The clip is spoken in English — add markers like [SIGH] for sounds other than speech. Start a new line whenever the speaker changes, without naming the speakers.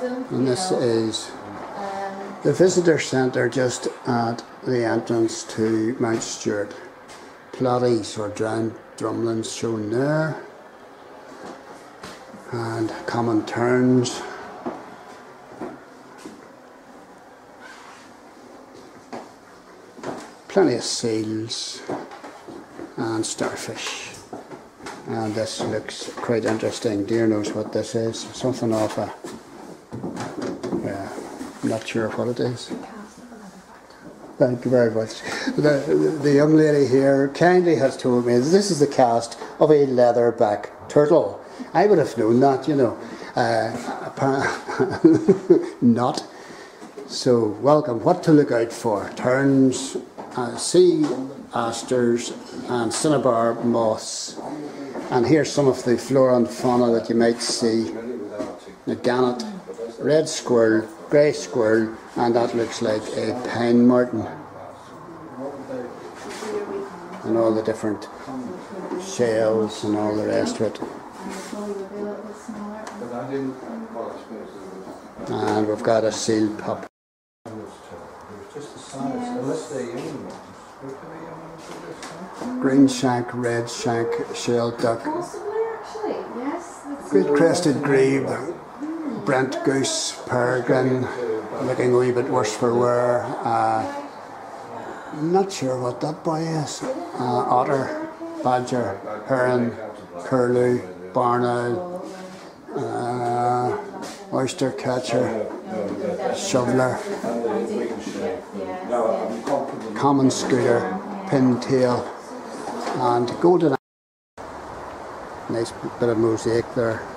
And this is the visitor centre just at the entrance to Mount Stewart. Pladdies or drowned drumlins shown there. And common terns. Plenty of seals and starfish. And this looks quite interesting. Dear knows what this is. Something off a. I'm not sure what it is. Thank you very much. The, the young lady here kindly has told me this is the cast of a leatherback turtle. I would have known that, you know. Uh, [LAUGHS] not. So, welcome. What to look out for? Terns, uh, sea asters, and cinnabar moths. And here's some of the flora and fauna that you might see. Gannet, red squirrel, grey squirrel, and that looks like a pine marten. And all the different shells and all the rest of it. And we've got a seal pup. Green shank, red shank, shelduck, great crested grebe, Brent goose, peregrine, looking a wee bit worse for wear. Uh, not sure what that boy is. Uh, otter, badger, heron, curlew, barn owl, uh, oyster catcher, shoveler, common scooter, pintail, and golden. Nice bit of mosaic there.